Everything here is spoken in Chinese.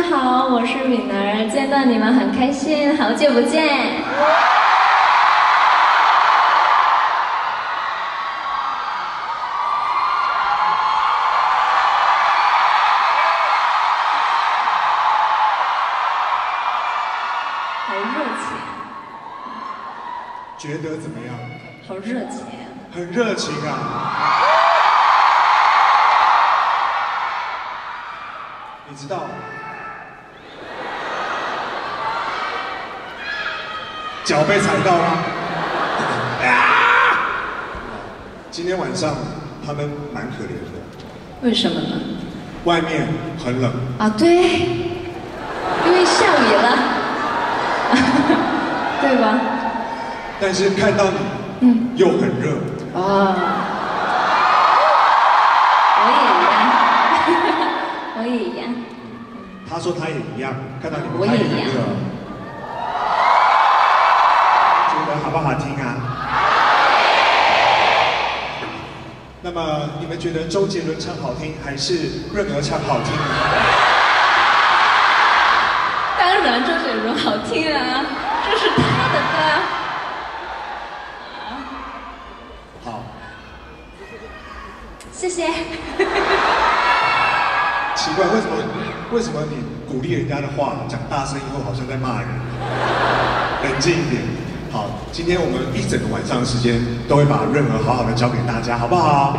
家好，我是敏儿，见到你们很开心，好久不见。好热情，觉得怎么样？好热情。很热情啊！你知道脚被踩到吗？啊！今天晚上他们蛮可怜的，为什么呢？外面很冷，啊，对，因为下雨了，对吧？但是看到你，嗯，又很热。哦，我也一样，我也一样。他说他也一样，看到你们我也一样那么你们觉得周杰伦唱好听，还是润儿唱好听呢？当然周杰伦好听啊，这是他的歌。好，谢谢。奇怪，为什么为什么你鼓励人家的话讲大声以后好像在骂人？冷静一点。好，今天我们一整个晚上的时间都会把润儿好好的教给大家，好不好？